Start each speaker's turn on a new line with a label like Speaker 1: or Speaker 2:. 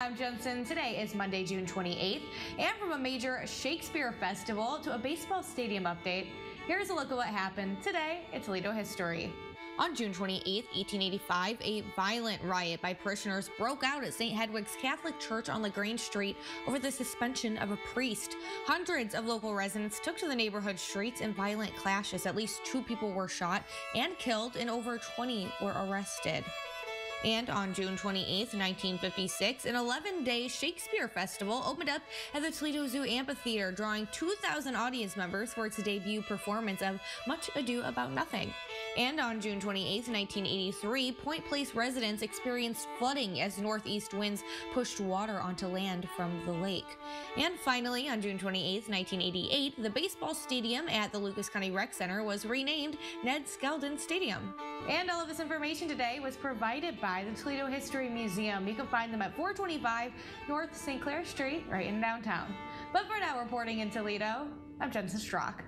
Speaker 1: I'm Jensen. Today is Monday, June 28th, and from a major Shakespeare festival to a baseball stadium update, here's a look at what happened today in Toledo history. On June 28, 1885, a violent riot by parishioners broke out at St. Hedwig's Catholic Church on LaGrange Street over the suspension of a priest. Hundreds of local residents took to the neighborhood streets in violent clashes. At least two people were shot and killed, and over 20 were arrested. And on June 28, 1956, an 11 day Shakespeare Festival opened up at the Toledo Zoo Amphitheater, drawing 2,000 audience members for its debut performance of Much Ado About Nothing. And on June 28, 1983, Point Place residents experienced flooding as northeast winds pushed water onto land from the lake. And finally, on June 28, 1988, the baseball stadium at the Lucas County Rec Center was renamed Ned Skeldon Stadium. And all of this information today was provided by the Toledo History Museum. You can find them at 425 North St. Clair Street, right in downtown. But for now, reporting in Toledo, I'm Jensen Strock.